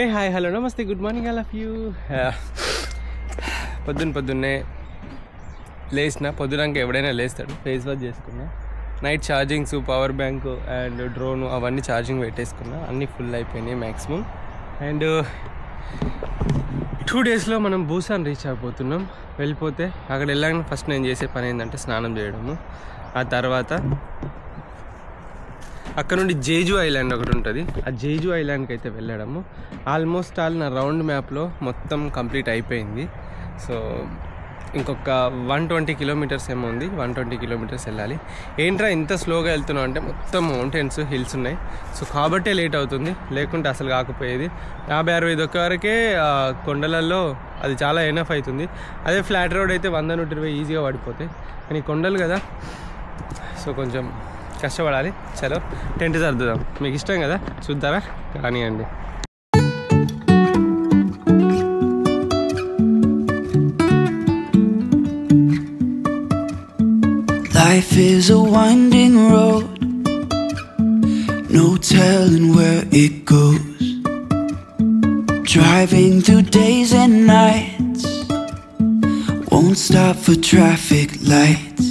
ఏ hi hello నమస్తే good morning all of you. పొద్దున్న పొద్దున్నే లేచిన పొద్దునాక ఎవడైనా లేస్తాడు ఫేస్ వాష్ చేసుకున్నా. Night chargings power bank and drone అవన్నీ ఛార్జింగ్ పెట్టేసుకున్నా. అన్నీ ఫుల్ అయిపోయినాయి మ్యాక్సిమం అండ్ టూ డేస్లో మనం భూసాన్ రీచ్ అయిపోతున్నాం వెళ్ళిపోతే అక్కడ వెళ్ళాక ఫస్ట్ నేను చేసే పని ఏంటంటే స్నానం చేయడము. ఆ తర్వాత అక్కడ నుండి జేజు ఐలాండ్ ఒకటి ఉంటుంది. ఆ జేజు ఐలాండ్కి అయితే వెళ్ళడము. ఆల్మోస్ట్ ఆల్ నా రౌండ్ మ్యాప్లో మొత్తం కంప్లీట్ అయిపోయింది. సో ఇంకొక వన్ ట్వంటీ కిలోమీటర్స్ ఏమో ఉంది. వన్ ట్వంటీ కిలోమీటర్స్ వెళ్ళాలి. ఏంట్రా ఇంత స్లోగా వెళ్తున్నావు అంటే మొత్తం మౌంటైన్స్ హిల్స్ ఉన్నాయి. సో కాబట్టే లేట్ అవుతుంది. లేకుంటే అసలు కాకపోయేది. యాభై అరవై ఐదు వరకే కొండలలో అది చాలా ఎనఫ్ అవుతుంది అదే ఫ్లాట్ రోడ్ అయితే వంద నూట ఇరవై ఈజీగా పడిపోతాయి. కానీ కొండలు కదా. సో కొంచెం కష్టపడాలి చలో టెంట్ సర్దుదాం మీకు ఇష్టం కదా చూద్దారా కానివ్వండి Life is a winding road, no telling where it goes. Driving through days and nights, won't stop for traffic lights.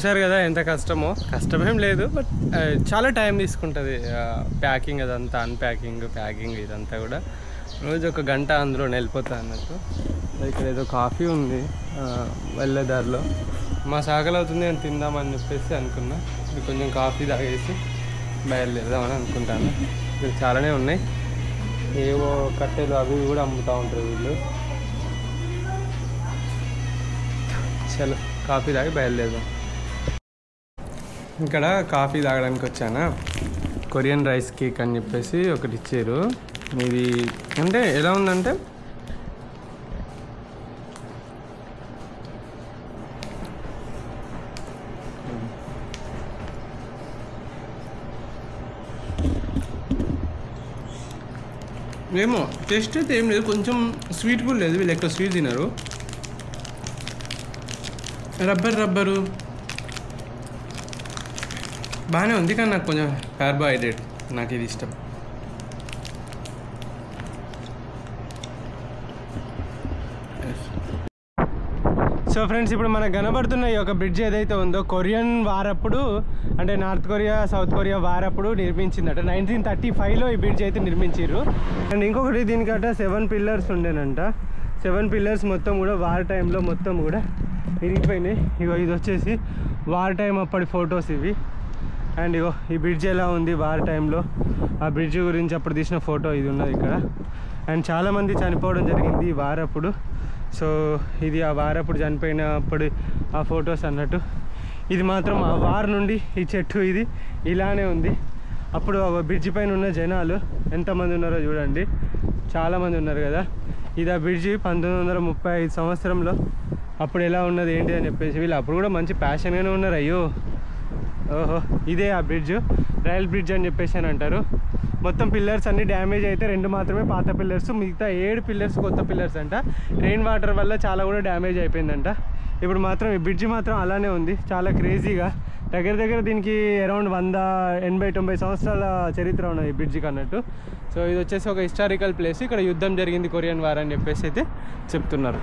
చూసారు కదా ఎంత కష్టమో. కష్టమేం లేదు బట్ uh, చాలా టైం తీసుకుంటుంది ప్యాకింగ్ uh, అదంతా అన్ప్యాకింగ్ ప్యాకింగ్ ఇదంతా కూడా. రోజు ఒక గంట అందులో వెళ్ళిపోతా అన్నట్టు. ఇక్కడ ఏదో కాఫీ ఉంది uh, వెళ్ళేదారిలో. వెళ్ళే దారిలో మా సాగలు అవుతుంది అని తిందామని చెప్పేసి అనుకున్నా. ఇప్పుడు కొంచెం కాఫీ తాగేసి బయలుదేరదామని అనుకుంటాను. ఇక్కడ చాలానే ఉన్నాయి. ఏవో కట్టెలు అవి కూడా అమ్ముతూ ఉంటారు వీళ్ళు. చలో కాఫీ తాగి బయలుదేరదాం. ఇక్కడ కాఫీ తాగడానికి వచ్చానా? కొరియన్ రైస్ కేక్ అని చెప్పేసి ఒకటి ఇచ్చారు. ఇది అంటే ఎలా ఉందంటే? ఏమో టేస్ట్ అయితే ఏం లేదు. కొంచెం స్వీట్ కూడా లేదు. వీళ్ళు ఎక్కువ స్వీట్ తినరు. Rubber rubber. బాగానే ఉంది కానీ నాకు కొంచెం కార్బోహైడ్రేట్ నాకు ఇది ఇష్టం. సో ఫ్రెండ్స్ ఇప్పుడు మనకు కనబడుతున్న ఈ యొక్క బ్రిడ్జ్ ఏదైతే ఉందో కొరియన్ వారప్పుడు అంటే నార్త్ కొరియా సౌత్ కొరియా వారప్పుడు నిర్మించిందట. నైన్టీన్ థర్టీ ఫైవ్లో ఈ బ్రిడ్జ్ అయితే నిర్మించారు అండ్ ఇంకొకటి దీనికట సెవెన్ పిల్లర్స్ ఉండేనంట. సెవెన్ పిల్లర్స్ మొత్తం కూడా వార్ టైంలో మొత్తం కూడా విరిగిపోయినాయి. ఇగో ఇది వచ్చేసి వార్ టైం అప్పటి ఫొటోస్ ఇవి. అండ్ ఇగో ఈ బ్రిడ్జ్ ఎలా ఉంది వార్ టైంలో ఆ బ్రిడ్జ్ గురించి అప్పుడు తీసిన ఫోటో ఇది ఉన్నది ఇక్కడ. అండ్ చాలామంది చనిపోవడం జరిగింది ఈ వారప్పుడు. సో ఇది ఆ వారప్పుడు చనిపోయినప్పుడు ఆ ఫొటోస్ అన్నట్టు. ఇది మాత్రం ఆ వార్ నుండి ఈ చెట్టు ఇది ఇలానే ఉంది. అప్పుడు ఆ బ్రిడ్జి పైన ఉన్న జనాలు ఎంతమంది ఉన్నారో చూడండి. చాలామంది ఉన్నారు కదా. ఇది ఆ బ్రిడ్జి పంతొమ్మిది వందల ముప్పై ఐదు సంవత్సరంలో అప్పుడు ఎలా ఉన్నది ఏంటి అని చెప్పేసి వీళ్ళు అప్పుడు కూడా మంచి ప్యాషన్గానే ఉన్నారు. అయ్యో ఓహో ఇదే ఆ బ్రిడ్జ్ రైల్ బ్రిడ్జ్ అని చెప్పేసి అని అంటారు. మొత్తం పిల్లర్స్ అన్ని డ్యామేజ్ అయితే రెండు మాత్రమే పాత పిల్లర్స్ మిగతా ఏడు పిల్లర్స్ కొత్త పిల్లర్స్ అంట. రెయిన్ వాటర్ వల్ల చాలా కూడా డ్యామేజ్ అయిపోయిందంట. ఇప్పుడు మాత్రం ఈ బ్రిడ్జ్ మాత్రం అలానే ఉంది. చాలా క్రేజీగా దగ్గర దగ్గర దీనికి అరౌండ్ వంద ఎనభై తొంభై సంవత్సరాల చరిత్ర ఉన్నది ఈ బ్రిడ్జ్కి అన్నట్టు. సో ఇది వచ్చేసి ఒక హిస్టారికల్ ప్లేస్ ఇక్కడ యుద్ధం జరిగింది కొరియన్ వార్ అని చెప్పేసి అయితే చెప్తున్నారు.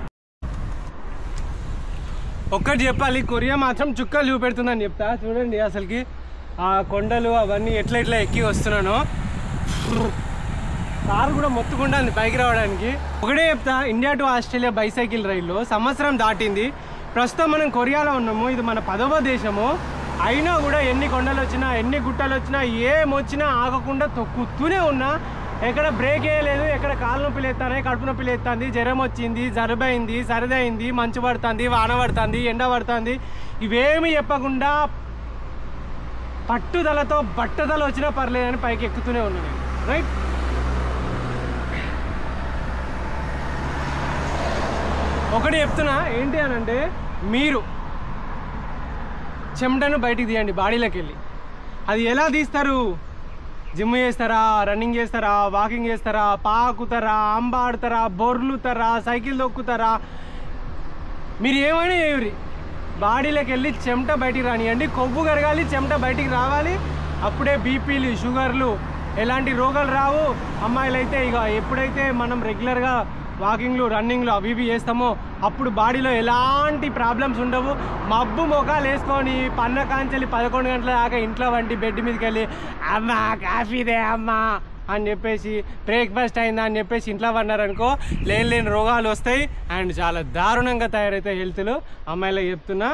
ఒక్కటి చెప్పాలి కొరియా మాత్రం చుక్కలు చూపెడుతుందని చెప్తా. చూడండి అసలుకి ఆ కొండలు అవన్నీ ఎట్లా ఎట్లా ఎక్కి వస్తున్నానో. కారు కూడా మొత్తుకుండా పైకి రావడానికి. ఒకటే చెప్తా ఇండియా టు ఆస్ట్రేలియా బైసైకిల్ రైల్లో సంవత్సరం దాటింది. ప్రస్తుతం మనం కొరియాలో ఉన్నాము ఇది మన పదవ దేశము. అయినా కూడా ఎన్ని కొండలు వచ్చినా ఎన్ని గుట్టలు వచ్చినా ఏం వచ్చినా ఆగకుండా తొక్కుతూనే ఉన్నా. ఎక్కడ బ్రేక్ వేయలేదు ఎక్కడ కాలు నొప్పి లేస్తానే కడుపు నొప్పి లేస్తుంది జ్వరం వచ్చింది జరబైంది సరిదైంది మంచు పడుతుంది వాన పడుతుంది ఎండ పడుతుంది. ఇవేమి చెప్పకుండా పట్టుదలతో బట్టదలు వచ్చినా పర్లేదని పైకి ఎక్కుతూనే ఉన్నాను రైట్ ఒకటి చెప్తున్నా ఏంటి అని అంటే మీరు చెమటను బయటికి తీయండి బాడీలోకి వెళ్ళి. అది ఎలా తీస్తారు? జిమ్ చేస్తారా రన్నింగ్ చేస్తారా వాకింగ్ చేస్తారా పాకుతారా అంబాడుతారా బొర్లుతారా సైకిల్ తొక్కుతారా? మీరు ఏమైనా చేయరు. బాడీలోకి వెళ్ళి చెమట బయటికి రానియండి. కొవ్వు కరగాలి చెమట బయటికి రావాలి. అప్పుడే బీపీలు షుగర్లు ఎలాంటి రోగాలు రావు. అమ్మాయిలు అయితే ఇక ఎప్పుడైతే మనం రెగ్యులర్గా వాకింగ్లు రన్నింగ్లు అవి ఇవి చేస్తామో అప్పుడు బాడీలో ఎలాంటి ప్రాబ్లమ్స్ ఉండవు. మబ్బు మొఖాలు వేసుకొని పన్న కాంచెలి పదకొండు గంటల దాకా ఇంట్లో వంటి బెడ్ మీదకి వెళ్ళి అమ్మా కాఫీదే అమ్మా అని చెప్పేసి బ్రేక్ఫాస్ట్ అయిందా అని చెప్పేసి ఇంట్లో పడినారనుకో లేని లేని రోగాలు వస్తాయి. అండ్ చాలా దారుణంగా తయారవుతాయి హెల్త్లో. అమ్మాయిలకు చెప్తున్నా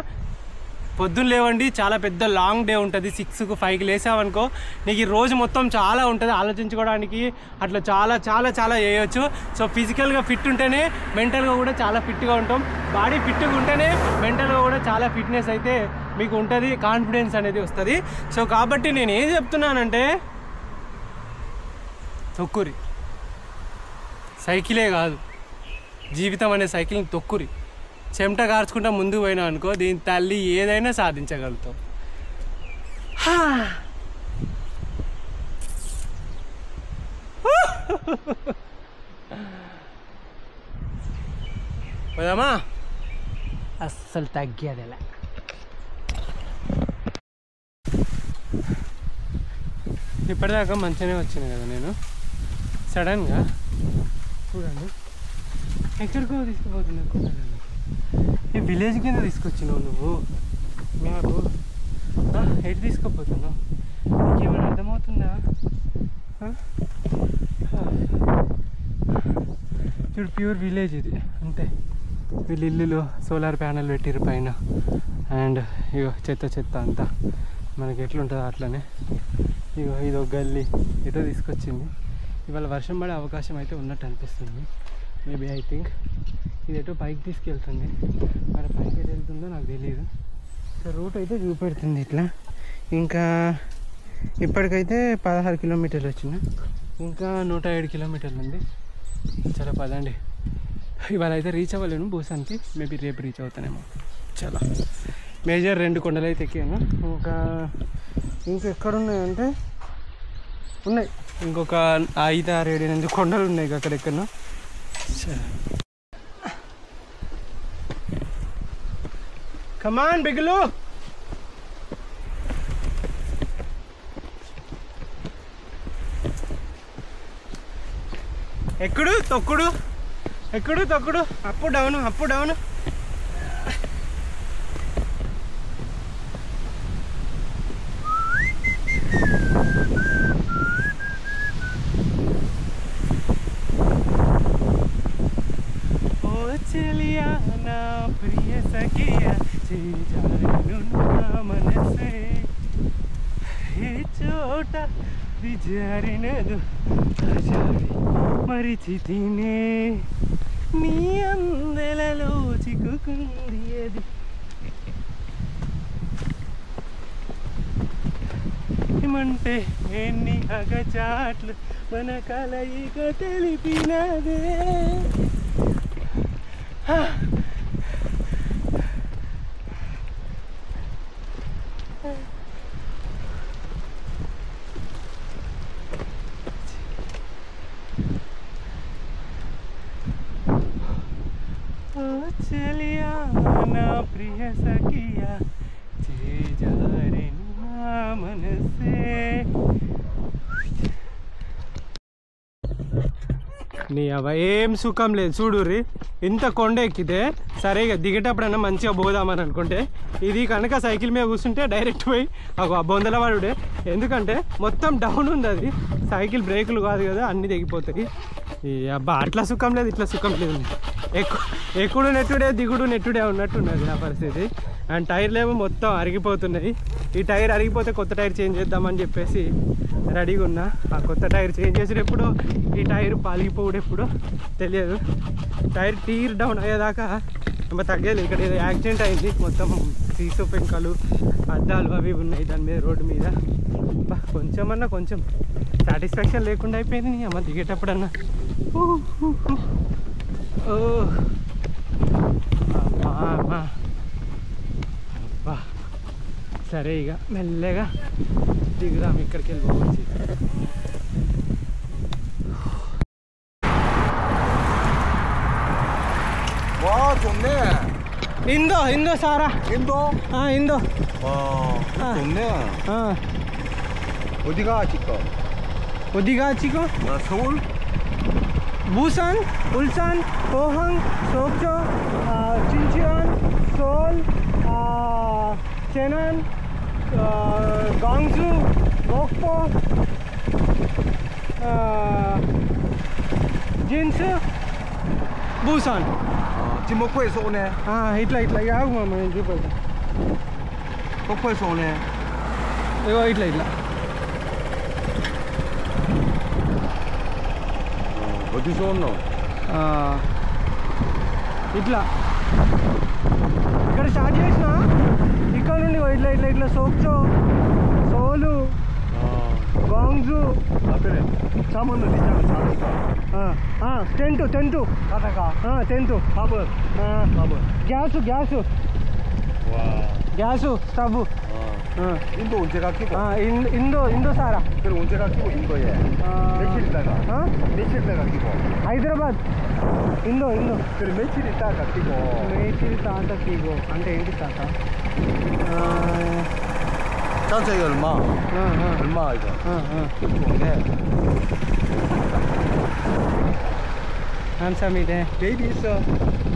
పొద్దున్న లేవండి చాలా పెద్ద లాంగ్ డే ఉంటుంది. సిక్స్కు ఫైవ్కి లేసావనుకో నీకు ఈ రోజు మొత్తం చాలా ఉంటుంది. ఆలోచించుకోవడానికి అట్లా చాలా చాలా చాలా చేయొచ్చు. సో ఫిజికల్గా ఫిట్ ఉంటేనే మెంటల్గా కూడా చాలా ఫిట్గా ఉంటాం. బాడీ ఫిట్గా ఉంటేనే మెంటల్గా కూడా చాలా ఫిట్నెస్ అయితే మీకు ఉంటుంది కాన్ఫిడెన్స్ అనేది వస్తుంది. సో కాబట్టి నేను ఏం చెప్తున్నానంటే తొక్కురి. సైకిలే కాదు. జీవితం అనే సైకిల్ని తొక్కురి. చెమట కార్చుకుంటా ముందుకు పోయినా అనుకో దీని తల్లి ఏదైనా సాధించగలుగుతాం. పోదామా? అస్సలు తగ్గేదిలా. ఇప్పటిదాకా మంచిగానే వచ్చింది కదా నేను. సడన్గా చూడండి. ఎక్కడికో తీసుకుపోతున్నా. కొండలను ఈ విలేజ్ కింద తీసుకొచ్చినావు నువ్వు? మ్యాప్ ఎటు తీసుకోపోతున్నావు? నీకేమైనా అర్థమవుతుందా? చూడు ప్యూర్ విలేజ్ ఇది. అంతే. వీళ్ళు ఇల్లులు సోలార్ ప్యానెల్ పెట్టిరు పైన. అండ్ ఇగో చెత్త చెత్త అంతా. మనకి ఎట్లుంటుందో అట్లనే. ఇగో ఇది ఒక గల్లీ. ఏదో తీసుకొచ్చింది. ఇవాళ వర్షం పడే అవకాశం అయితే ఉన్నట్టు అనిపిస్తుంది. మేబీ ఐ థింక్ ఇదేటో పైకి తీసుకెళ్తుంది. మరి పైకి ఎటు వెళ్తుందో నాకు తెలియదు సో రూట్ అయితే చూపెడుతుంది ఇట్లా. ఇంకా ఇప్పటికైతే పదహారు కిలోమీటర్లు వచ్చిన ఇంకా నూట ఏడు కిలోమీటర్లు ఉంది. చాలా పదండి. ఇవాళ అయితే రీచ్ అవ్వలేను భూసానికి. మేబీ రేపు రీచ్ అవుతానేమో. చాలా. మేజర్ రెండు కొండలు అయితే ఎక్కాను. ఇంకా ఇంకా ఎక్కడున్నాయంటే ఉన్నాయి. ఇంకొక ఐదు ఆరు ఏడు ఎనిమిది కొండలు ఉన్నాయి ఇక Come on, Bigelow. ఎక్కడు తొక్కుడు? ఎక్కడు తొక్కుడు? అప్పు డౌన్ అప్పు డౌన్ జరినదు. మరిచి తినే. నీ అందెలలో చిక్కుకుంది అది ఏమంటే ఎన్ని అగచాట్లు మన కలయిక తెలిపినదే? నీ అవ ఏం సుఖం లేదు. చూడుర్రి ఇంత కొండ ఎక్కితే సరేగా దిగేటప్పుడైనా దిగేటప్పుడన్నా మంచిగా పోదామని అనుకుంటే ఇది కనుక సైకిల్ మీద కూర్చుంటే డైరెక్ట్ పోయి ఒక బొందల వాడుడే. ఎందుకంటే మొత్తం డౌన్ ఉంది అది. సైకిల్ బ్రేకులు కాదు కదా అన్నీ తెగిపోతాయి. అబ్బా అట్లా సుఖం లేదు ఇట్లా సుఖం లేదు. ఎక్కుడు నెట్టుడే దిగుడు నెట్టుడే ఉన్నట్టున్నది నా పరిస్థితి. అండ్ టైర్లు ఏమో మొత్తం అరిగిపోతున్నాయి. ఈ టైర్ అరిగిపోతే కొత్త టైర్ చేంజ్ చేద్దామని చెప్పేసి రెడీగా ఉన్నా. ఆ కొత్త టైర్ చేంజ్ చేసినప్పుడు ఈ టైర్ పాలిగిపోవుడు తెలియదు. టైర్ టీర్ డౌన్ అయ్యేదాకా ఇంకా తగ్గేది. ఇక్కడ ఏదో యాక్సిడెంట్ అయింది. మొత్తం సీసు పెంకలు అద్దాలు అవి ఉన్నాయి దాని మీద రోడ్డు మీద. కొంచెం అన్నా కొంచెం సాటిస్ఫాక్షన్ లేకుండా అయిపోయింది అమ్మ దిగేటప్పుడన్నా. ఊ, ఊ, ఊ. ఓ అమ్మా, అమ్మా. అబ్బా సరే ఇక మెల్లగా దిగుదాం ఇక్కడికి వెళ్ళిపోవచ్చు 와 좋네 ఇందో ఇందో సారా 인도 ఆ, ఇందో 와 아. 좋네 ఆ, 어디가 지금 ఒదిగా చికో 아, 서울 부산, 울산, 포항, 속초, 어, 진천, 서울, 어, 제난, 어, 광주, 목포, 어, 진수, 부산. 지금 목포에서 오네. 아, 이틀라 이틀라 이거 하고만 먼저 봐. 목포에서 오네. 이거 이틀라 이틀라. చూసుకున్నావు ఇట్లా. ఇక్కడ స్టార్ట్ చేసిన? ఇక్కడ నుండి ఇట్లా ఇట్లా ఇట్లా సోక్చో సోలు గాంగ్జు. సామాన్ tent tent. Tent. Gas gas. Gas stove 응. 인도 언제 가키고? 아, 인, 인도, 인도 사라. 그럼 언제 가키고, 인도에? 아... 며칠 있다가? 어? 며칠 있다가 키고? 하이드라바드. 인도, 인도. 그럼 며칠 있다가 키고? 며칠 있다가 키고. 안돼, 일기 있다가. 아... 짠세 얼마? 응, 응. 얼마, 이거? 응, 응. 좋네. 감사합니다. 베이비 있어.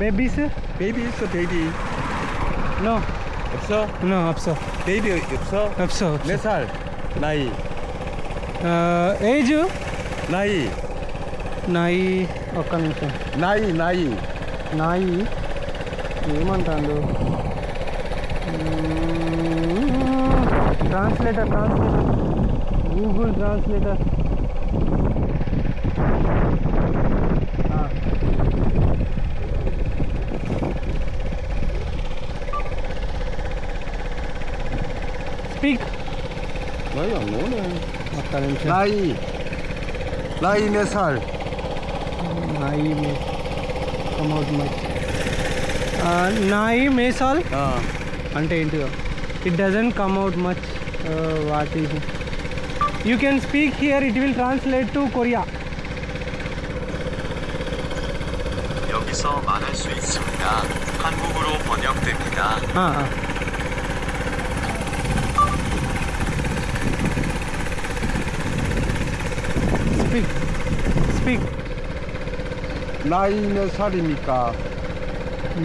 베이비 있어? 베이비 있어, 베이비. No. 없어 no, 없어. 베이비 없어 없어, 없어. 몇 살 나이 ఆ, ఏజ్ 나이 నాయి ఒక్క నిమిషం 나이 나이 నాయి ఏమంటాడు ట్రాన్స్లేటర్ ట్రాన్స్లేటర్ గూగుల్ ట్రాన్స్లేటర్ 나이 안 오네 ఒక్క నిమిషం 나이 나이 몇살 నాయి మే కమౌట్ మచ్ నాయి మేసాల్ 어 అంటే ఏంటిదో it doesn't come out much what is you can speak here it will translate to Korea 여기서 말할 수 있습니다. 한국어로 번역됩니다. 스픽 스픽 나이 몇 살입니까?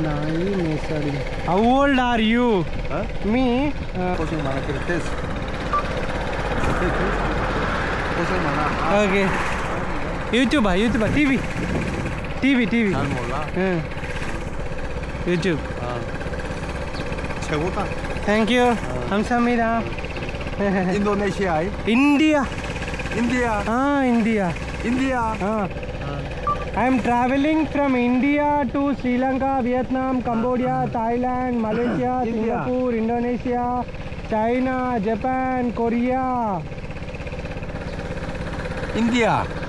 나이 몇 살이 How old are you? 어? Me? 어. 고생 많아 그래 됐어. 고생 많아. 오케이 유튜버 유튜버 TV. TV TV. 잘 몰라? 응. 유튜브 아. 어. 최고다. 땡큐 어. 감사합니다. 인도네시아 인디아. India. Ah, India. India. Ah. I am traveling from India to Sri Lanka, Vietnam, Cambodia, Thailand, Malaysia, India. Singapore, Indonesia, China, Japan, Korea. India.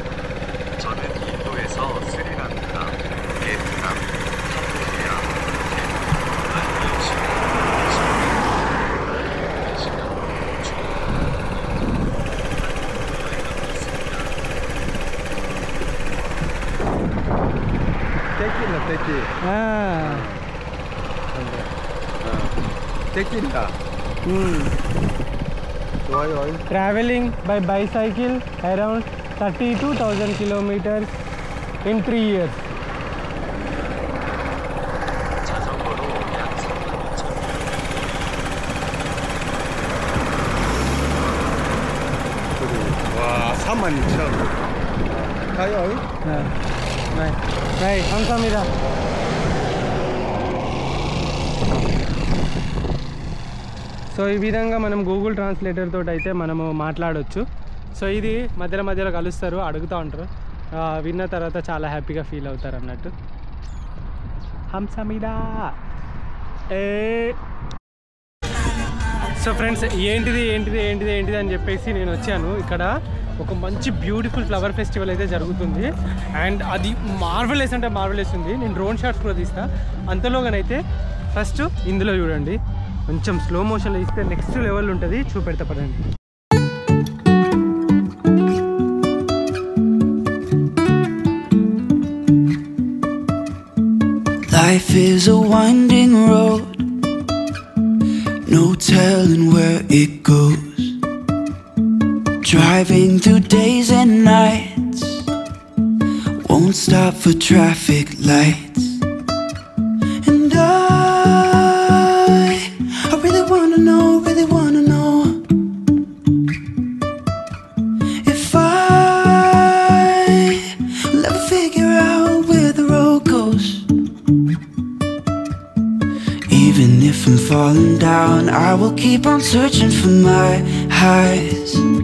떼끼다 떼끼 Ah. 떼끼다 Hmm. 좋아요 Traveling by bicycle around 32,000 kilometers in three years. 자전거로 약 3만 2천 와 3만 2천 가요 Ah. Bye మీద so ఈ విధంగా మనం Google translator తోటి అయితే మనము మాట్లాడవచ్చు so ఇది మధ్యలో మధ్యలో కలుస్తారు అడుగుతూ ఉంటారు. విన్న తర్వాత చాలా హ్యాపీగా ఫీల్ అవుతారు అన్నట్టు. హంస మీద ఏ. సో ఫ్రెండ్స్ ఏంటిది ఏంటిది ఏంటిది ఏంటిది అని చెప్పేసి నేను వచ్చాను. ఇక్కడ ఒక మంచి బ్యూటిఫుల్ ఫ్లవర్ ఫెస్టివల్ అయితే జరుగుతుంది. అండ్ అది మార్వలేస్ అంటే మార్వలేస్ ఉంది. నేను డ్రోన్ షాట్స్ కూడా తీస్తా. అంతలోగానైతే ఫస్ట్ ఇందులో చూడండి. కొంచెం స్లో మోషన్లో ఇస్తే నెక్స్ట్ లెవెల్ ఉంటుంది. చూపెడతా పడండి Life is a winding road, no telling where it goes. Driving through days and nights, won't stop for traffic lights. And I, I really wanna know, really wanna know if I will ever figure out where the road goes. Even if I'm falling down, I will keep on searching for my highs.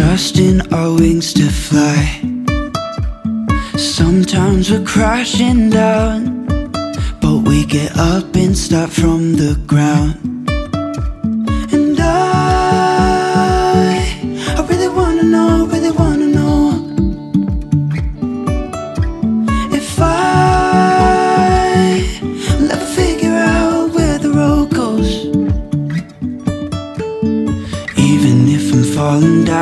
Trusting our wings to fly. Sometimes we're crashing down, but we get up and start from the ground.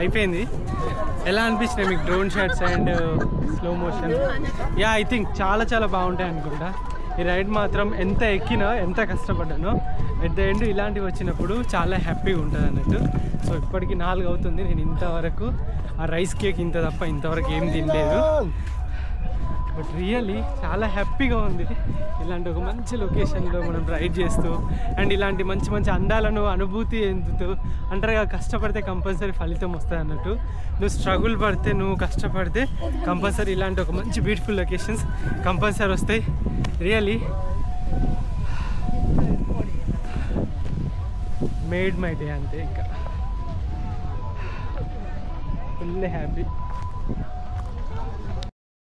అయిపోయింది. ఎలా అనిపించినాయి మీకు drone shots and slow motion yeah I think చాలా చాలా బాగుంటాయి అనుకుంటా. ఈ ride మాత్రం ఎంత ఎక్కినా ఎంత కష్టపడ్డానో ఎట్ ద ఎండ్ ఇలాంటివి వచ్చినప్పుడు చాలా హ్యాపీగా ఉంటుంది అన్నట్టు. సో ఇప్పటికి నాలుగు అవుతుంది. నేను ఇంతవరకు ఆ రైస్ కేక్ ఇంత తప్ప ఇంతవరకు ఏం తినలేదు. బట్ రియల్లీ చాలా హ్యాపీగా ఉంది. ఇలాంటి ఒక మంచి లొకేషన్లో మనం రైడ్ చేస్తూ అండ్ ఇలాంటి మంచి మంచి అందాలను అనుభూతి ఎందుతూ అంటారుగా కష్టపడితే కంపల్సరీ ఫలితం వస్తుంది అన్నట్టు. నువ్వు స్ట్రగుల్ పడితే నువ్వు కష్టపడితే కంపల్సరీ ఇలాంటి ఒక మంచి బ్యూటిఫుల్ లొకేషన్స్ కంపల్సరీ వస్తాయి. రియల్లీ మేడ్ మై డే అంతే ఇంకా. Full happy